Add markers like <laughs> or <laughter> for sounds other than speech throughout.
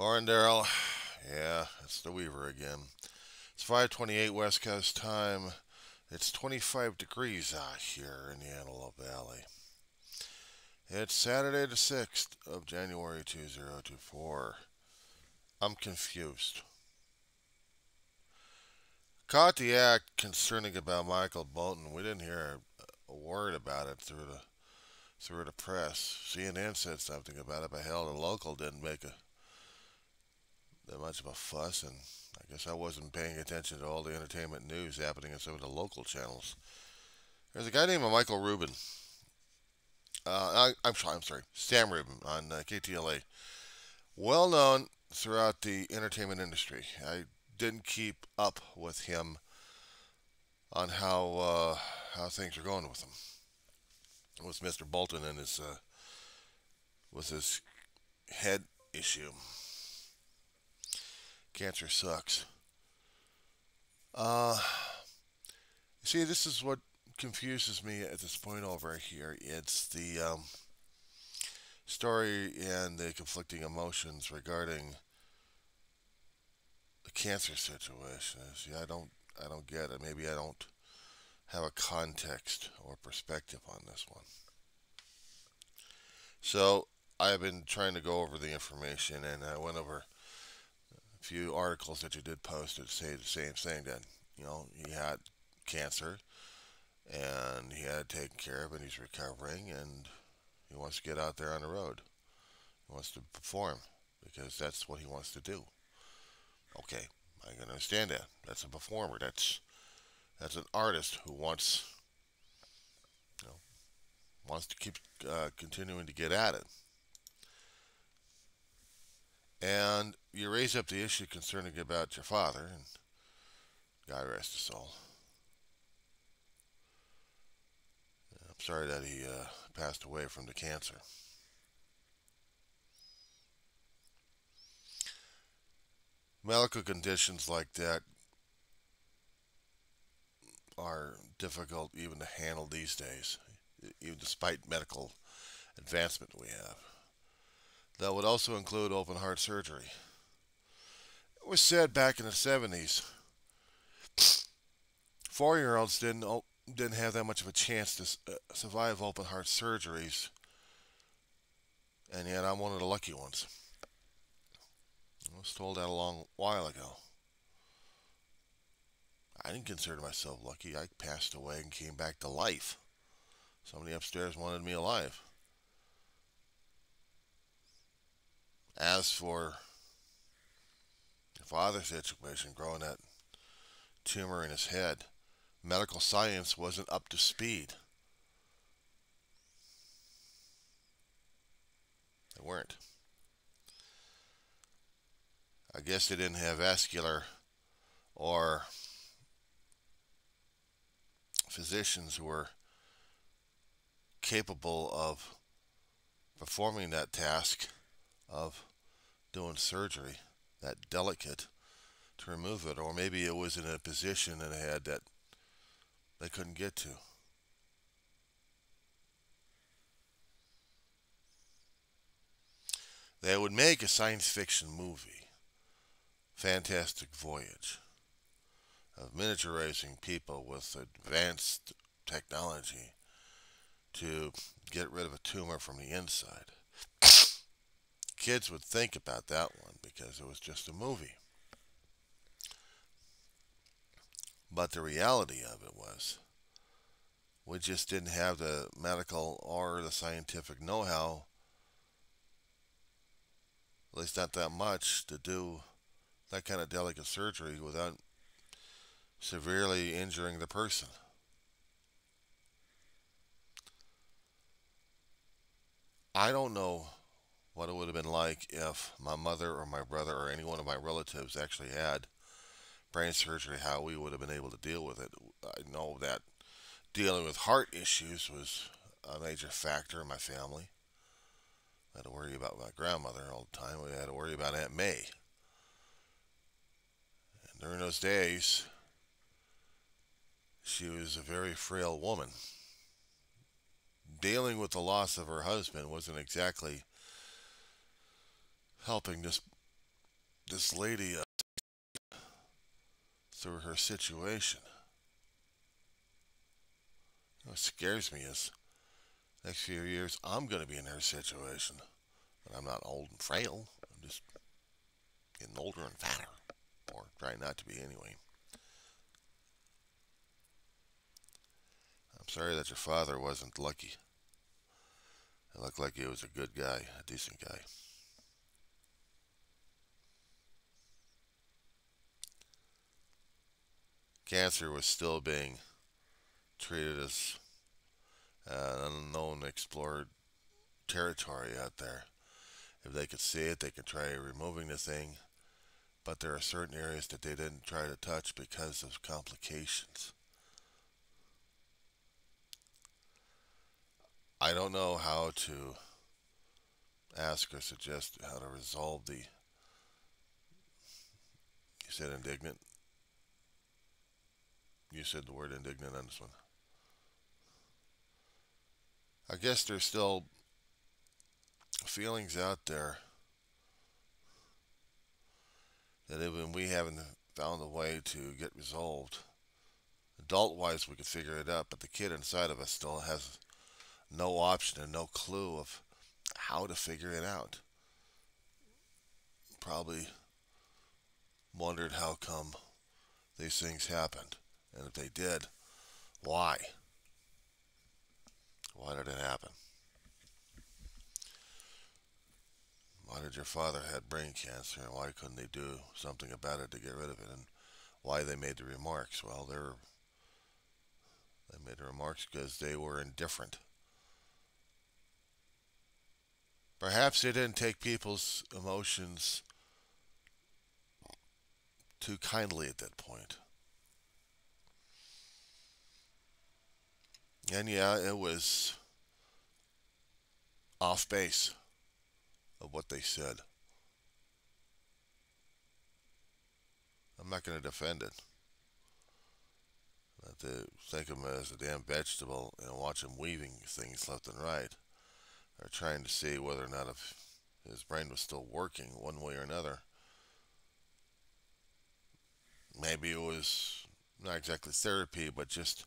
Daryl. Yeah, it's the Weaver again. It's 5:28 West Coast time. It's 25 degrees out here in the Antelope Valley. It's Saturday the 6th of January 2024. I'm confused. Caught the act concerning about Michael Bolton. We didn't hear a, a word about it through the through the press. CNN said something about it, but hell, the local didn't make a that much of a fuss, and I guess I wasn't paying attention to all the entertainment news happening in some of the local channels. There's a guy named Michael Rubin. Uh, I, am sorry, I'm sorry, Sam Rubin on uh, KTLA. Well known throughout the entertainment industry. I didn't keep up with him on how uh, how things are going with him. With Mr. Bolton and his uh, with his head issue. Cancer sucks. Uh, see, this is what confuses me at this point over here. It's the um, story and the conflicting emotions regarding the cancer situation. See, I don't, I don't get it. Maybe I don't have a context or perspective on this one. So I've been trying to go over the information, and I went over few articles that you did post that say the same thing. That you know he had cancer, and he had it taken care of, and he's recovering, and he wants to get out there on the road. He wants to perform because that's what he wants to do. Okay, I can understand that. That's a performer. That's that's an artist who wants you know wants to keep uh, continuing to get at it. And you raise up the issue concerning about your father, and God rest his soul. I'm sorry that he uh, passed away from the cancer. Medical conditions like that are difficult even to handle these days, even despite medical advancement we have. That would also include open heart surgery. It was said back in the 70s, four-year-olds didn't didn't have that much of a chance to uh, survive open heart surgeries, and yet I'm one of the lucky ones. I was told that a long while ago. I didn't consider myself lucky. I passed away and came back to life. Somebody upstairs wanted me alive. As for the father's situation, growing that tumor in his head, medical science wasn't up to speed. They weren't. I guess they didn't have vascular or physicians who were capable of performing that task of doing surgery, that delicate to remove it, or maybe it was in a position in the head that they couldn't get to. They would make a science fiction movie fantastic voyage of miniaturizing people with advanced technology to get rid of a tumor from the inside. Kids would think about that one because it was just a movie. But the reality of it was, we just didn't have the medical or the scientific know how, at least not that much, to do that kind of delicate surgery without severely injuring the person. I don't know what it would have been like if my mother or my brother or any one of my relatives actually had brain surgery, how we would have been able to deal with it. I know that dealing with heart issues was a major factor in my family. I had to worry about my grandmother all the time. We had to worry about Aunt May And during those days, she was a very frail woman. Dealing with the loss of her husband wasn't exactly helping this this lady uh, through her situation. What scares me is next few years I'm going to be in her situation. But I'm not old and frail. I'm just getting older and fatter. Or trying not to be anyway. I'm sorry that your father wasn't lucky. It looked like he was a good guy, a decent guy. Cancer was still being treated as an unknown explored territory out there. If they could see it, they could try removing the thing, but there are certain areas that they didn't try to touch because of complications. I don't know how to ask or suggest how to resolve the. You said indignant? You said the word indignant on this one. I guess there's still feelings out there that even we haven't found a way to get resolved. Adult wise, we could figure it out, but the kid inside of us still has no option and no clue of how to figure it out. Probably wondered how come these things happened. And if they did, why? Why did it happen? Why did your father have brain cancer and why couldn't they do something about it to get rid of it? And why they made the remarks? Well, they're they made the remarks because they were indifferent. Perhaps they didn't take people's emotions too kindly at that point. And yeah, it was off base of what they said. I'm not going to defend it. But to think of him as a damn vegetable and watch him weaving things left and right, or trying to see whether or not if his brain was still working one way or another. Maybe it was not exactly therapy, but just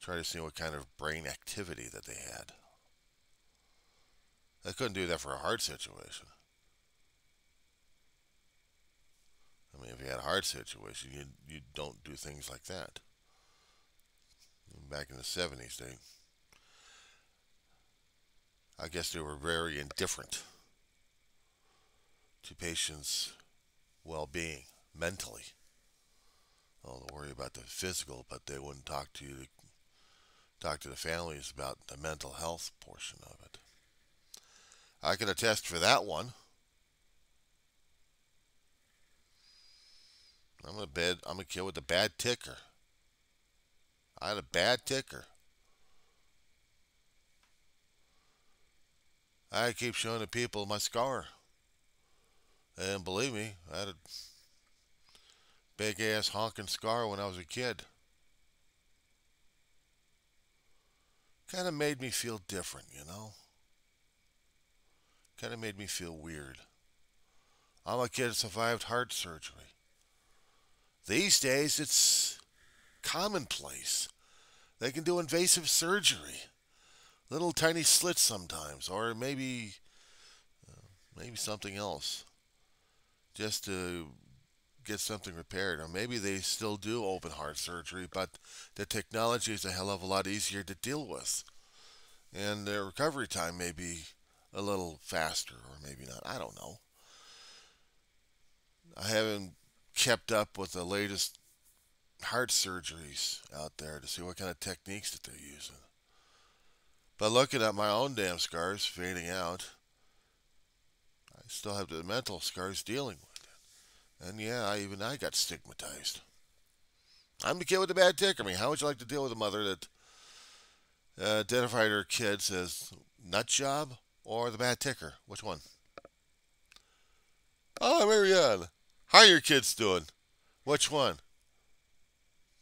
try to see what kind of brain activity that they had. They couldn't do that for a heart situation. I mean, if you had a heart situation, you you don't do things like that. Back in the 70s, they, I guess they were very indifferent to patients' well-being mentally. Well, they worry about the physical, but they wouldn't talk to you talk to the families about the mental health portion of it. I can attest for that one. I'm a bad I'm a kid with a bad ticker. I had a bad ticker. I keep showing the people my scar. And believe me, I had a big ass honking scar when I was a kid. Kind of made me feel different, you know? Kind of made me feel weird. I'm a kid that survived heart surgery. These days, it's commonplace. They can do invasive surgery, little tiny slits sometimes, or maybe, uh, maybe something else, just to get something repaired. Or maybe they still do open heart surgery, but the technology is a hell of a lot easier to deal with. And the recovery time may be a little faster, or maybe not. I don't know. I haven't kept up with the latest heart surgeries out there to see what kind of techniques that they're using. But looking at my own damn scars fading out, I still have the mental scars dealing. And yeah, I, even I got stigmatized. I'm the kid with the bad tick. I mean, how would you like to deal with a mother that uh, identified her kids as nut job or the bad ticker? Which one? Oh, Marianne, how are your kids doing? Which one?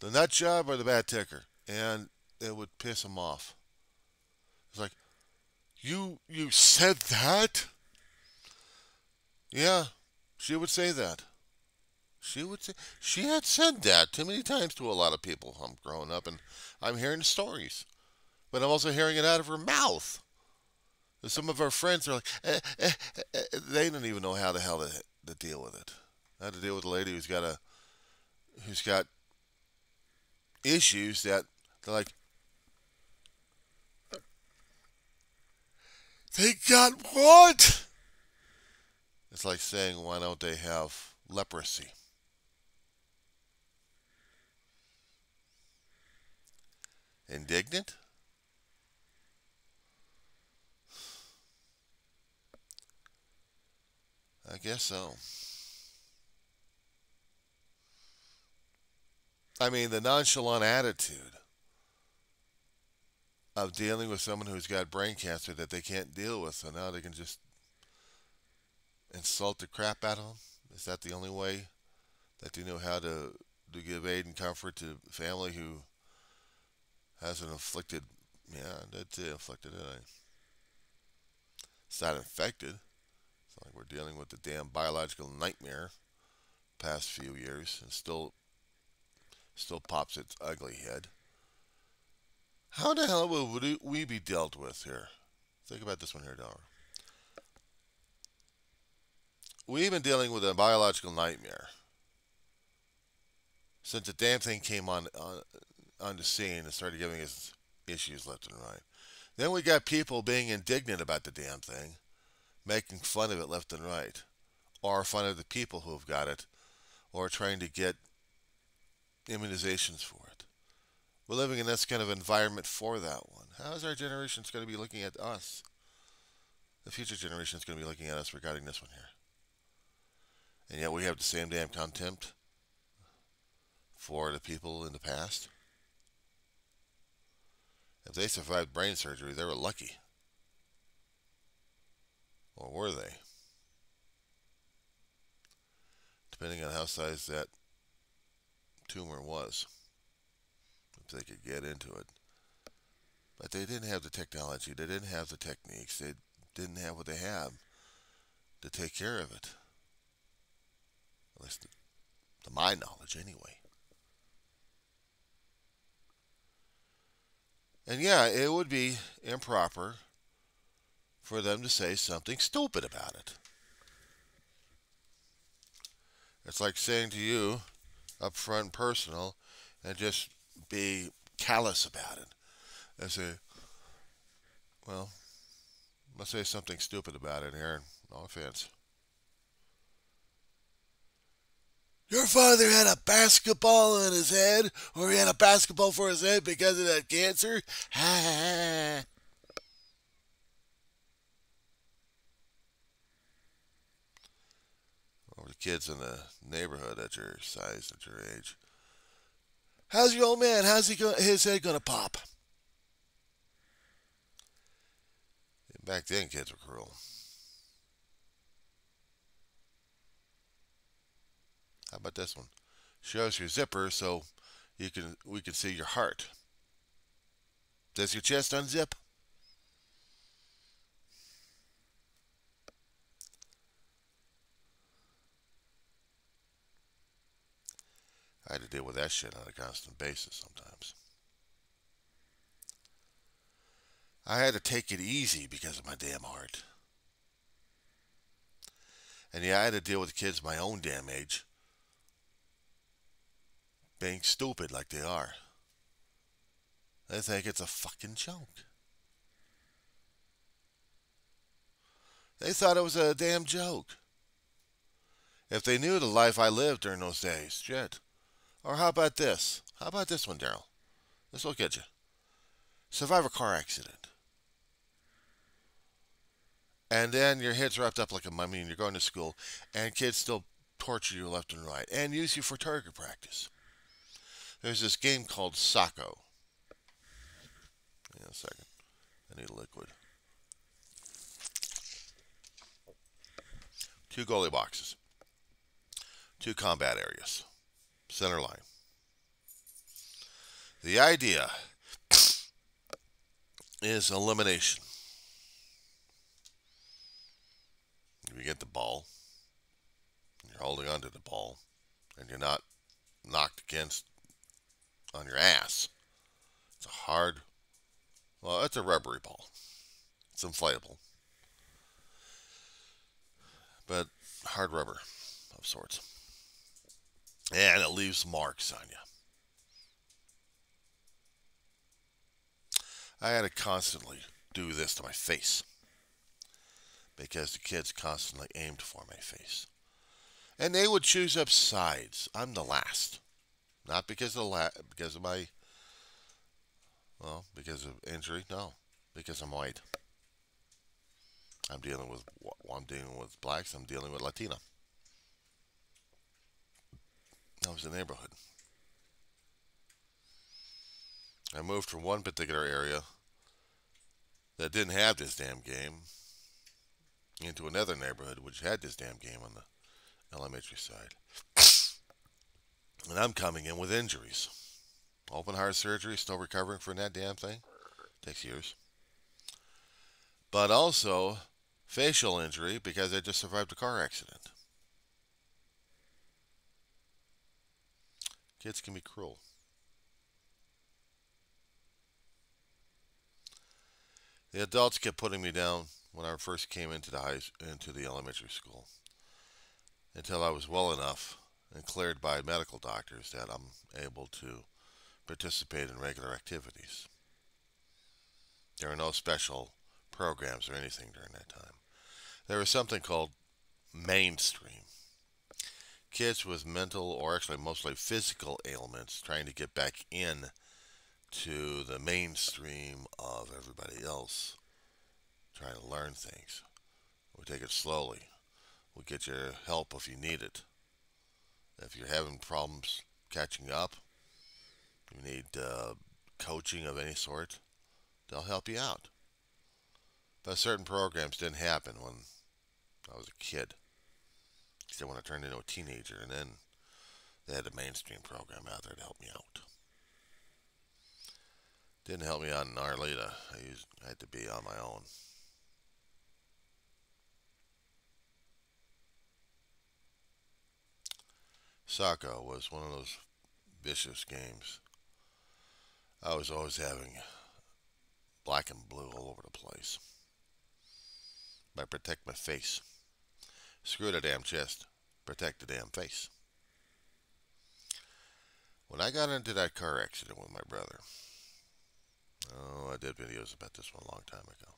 The nut job or the bad ticker? And it would piss them off. It's like, you you said that? Yeah, she would say that. She would say she had said that too many times to a lot of people. I'm growing up and I'm hearing stories, but I'm also hearing it out of her mouth. Some of our friends are like, eh, eh, eh, eh, they don't even know how the hell to, to deal with it. How to deal with a lady who's got a who's got issues that they're like, they got what? It's like saying, why don't they have leprosy? Indignant? I guess so. I mean, the nonchalant attitude of dealing with someone who's got brain cancer that they can't deal with, so now they can just insult the crap out of them. Is that the only way that you know how to to give aid and comfort to family who has an inflicted? Yeah, that's it, inflicted. It's not infected. It's like we're dealing with the damn biological nightmare past few years and still still pops its ugly head. How the hell would we be dealt with here? Think about this one here, Daryl. We've been dealing with a biological nightmare since the damn thing came on, on on the scene and started giving us issues left and right. Then we got people being indignant about the damn thing, making fun of it left and right, or fun of the people who have got it, or trying to get immunizations for it. We're living in this kind of environment for that one. How is our generation going to be looking at us? The future generation is going to be looking at us regarding this one here. And yet we have the same damn contempt for the people in the past. If they survived brain surgery, they were lucky. Or were they? Depending on how size that tumor was, if they could get into it. But they didn't have the technology, they didn't have the techniques, they didn't have what they have to take care of it. At least to, to my knowledge, anyway. And yeah, it would be improper for them to say something stupid about it. It's like saying to you, upfront personal and just be callous about it. And say, well, let's say something stupid about it, Aaron. No offense. Your father had a basketball on his head, or he had a basketball for his head because of that cancer? <laughs> Ha the kids in the neighborhood at your size, at your age. How's your old man? How's he go- his head going to pop? Back then, kids were cruel. How about this one? Shows your zipper so you can we can see your heart. Does your chest unzip? I had to deal with that shit on a constant basis sometimes. I had to take it easy because of my damn heart. And yeah, I had to deal with kids my own damn age being stupid like they are. They think it's a fucking joke. They thought it was a damn joke. If they knew the life I lived during those days, shit. Or how about this? How about this one, Daryl? This will get you. Survive a car accident. And then your head's wrapped up like a mummy and you're going to school, and kids still torture you left and right and use you for target practice. There's this game called Socko. Hang on a second. I need liquid. Two goalie boxes. Two combat areas center line. The idea is elimination. If You get the ball, you're holding onto the ball, and you're not knocked against on your ass. It's a hard, well, it's a rubbery ball. It's inflatable, but hard rubber of sorts. And it leaves marks on you. I had to constantly do this to my face because the kids constantly aimed for my face. And they would choose up sides. I'm the last. Not because of la- because of my well, because of injury, no. Because I'm white. I'm dealing with I'm dealing with blacks, I'm dealing with Latina. That was the neighborhood. I moved from one particular area that didn't have this damn game into another neighborhood which had this damn game on the elementary side. And I'm coming in with injuries. Open heart surgery, still recovering from that damn thing. Takes years. But also facial injury because I just survived a car accident. Kids can be cruel. The adults kept putting me down when I first came into the high, into the elementary school until I was well enough and cleared by medical doctors that I'm able to participate in regular activities. There are no special programs or anything during that time. There was something called mainstream. Kids with mental or actually mostly physical ailments trying to get back in to the mainstream of everybody else trying to learn things. We take it slowly. We get your help if you need it. If you're having problems catching up, you need uh, coaching of any sort, they'll help you out. But certain programs didn't happen when I was a kid. Except when I turned into a teenager, and then they had a mainstream program out there to help me out. Didn't help me out in Arleta. I, used, I had to be on my own. Soccer was one of those vicious games. I was always having black and blue all over the place. I protect my face. Screw the damn chest. Protect the damn face. When I got into that car accident with my brother, oh, I did videos about this one a long time ago.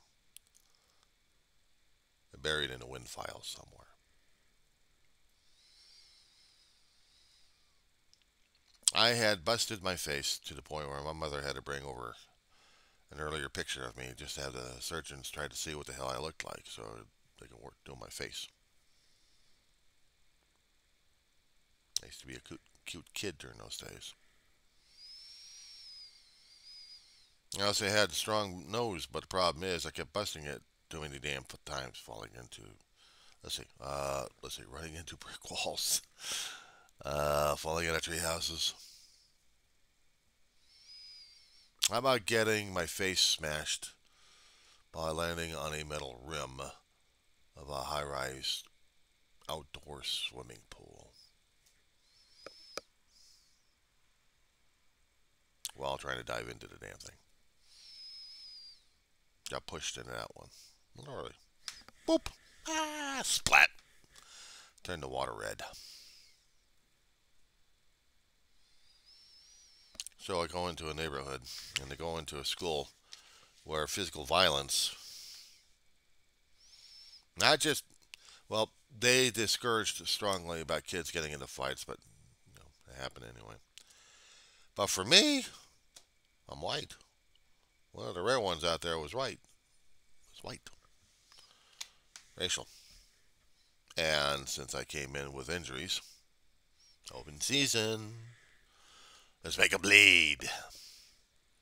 buried in a wind file somewhere. I had busted my face to the point where my mother had to bring over an earlier picture of me just to have the surgeons try to see what the hell I looked like so they can work doing my face. I used to be a cute, cute kid during those days. I also had a strong nose, but the problem is I kept busting it too many damn times, falling into, let's see, uh, let's see, running <laughs> into brick walls, falling out of tree houses. How about getting my face smashed by landing on a metal rim of a high rise outdoor swimming pool? While trying to dive into the damn thing. Got pushed into that one. Literally. Boop! Ah, splat! Turned the water red. So I go into a neighborhood and they go into a school where physical violence, not just, well, they discouraged strongly about kids getting into fights, but you know, it happened anyway. But for me, I'm white. One of the rare ones out there was white. Was white. Racial. And since I came in with injuries, open season. Let's make a bleed.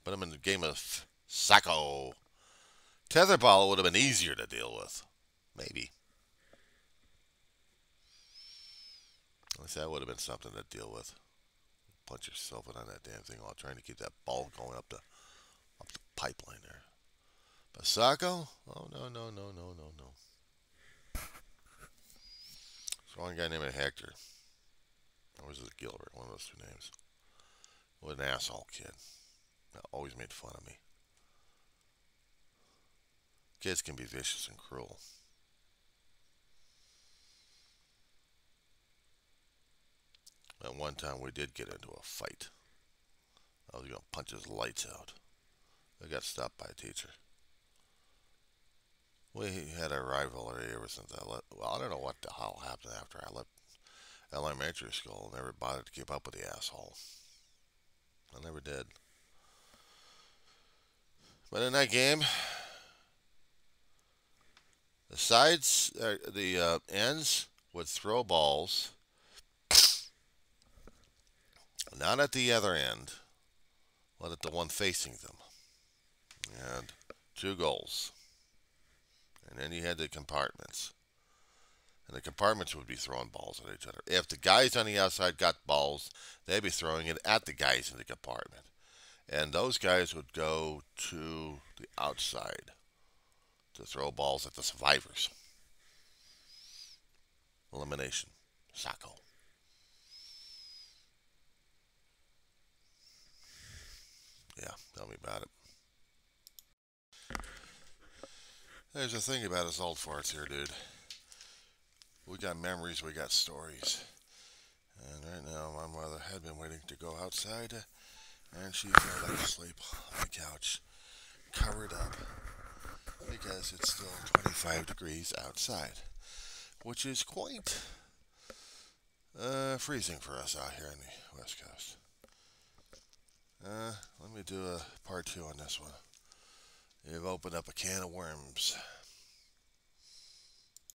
Put him in the game of Sacco. Tetherball would have been easier to deal with. Maybe. At least that would have been something to deal with. Punch yourself in on that damn thing while trying to keep that ball going up the up the pipeline there. But Sacco? Oh no no no no no no. There's one guy named Hector. Or was it Gilbert? One of those two names. What an asshole kid. Always made fun of me. Kids can be vicious and cruel. At one time, we did get into a fight. I was going to punch his lights out. I got stopped by a teacher. We had a rivalry ever since I left. Well, I don't know what the hell happened after I left elementary school. And never bothered to keep up with the asshole. I never did. But in that game, the sides, uh, the uh, ends would throw balls, not at the other end, but at the one facing them. And two goals. And then you had the compartments. And the compartments would be throwing balls at each other. If the guys on the outside got balls, they'd be throwing it at the guys in the compartment. And those guys would go to the outside to throw balls at the survivors. Elimination. Sacco. Yeah, tell me about it. There's a thing about us old farts here, dude. We got memories, we got stories. And right now, my mother had been waiting to go outside, and she fell like asleep on the couch, covered up, because it's still 25 degrees outside, which is quite uh, freezing for us out here on the West Coast. Uh, let me do a part two on this one. You've opened up a can of worms.